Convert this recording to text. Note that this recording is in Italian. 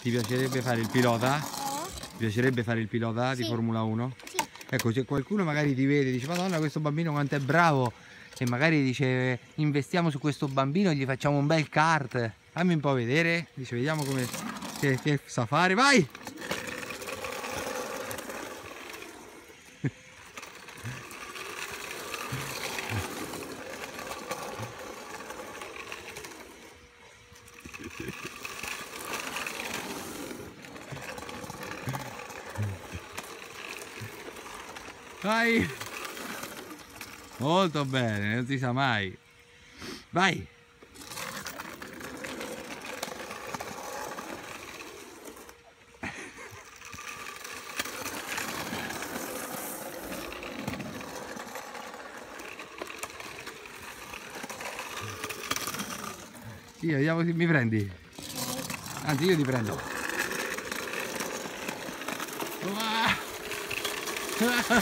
Ti piacerebbe fare il pilota? Eh? Ti piacerebbe fare il pilota di Sì. Formula 1? Sì. Ecco, se qualcuno magari ti vede e dice Madonna questo bambino quanto è bravo e magari dice investiamo su questo bambino e gli facciamo un bel kart. Fammi un po' vedere, dice vediamo come che, che sa fare, vai! Vai! Molto bene, non si sa mai. Vai! Sì, vediamo se mi prendi. Anzi, io ti prendo. Uah! Wow!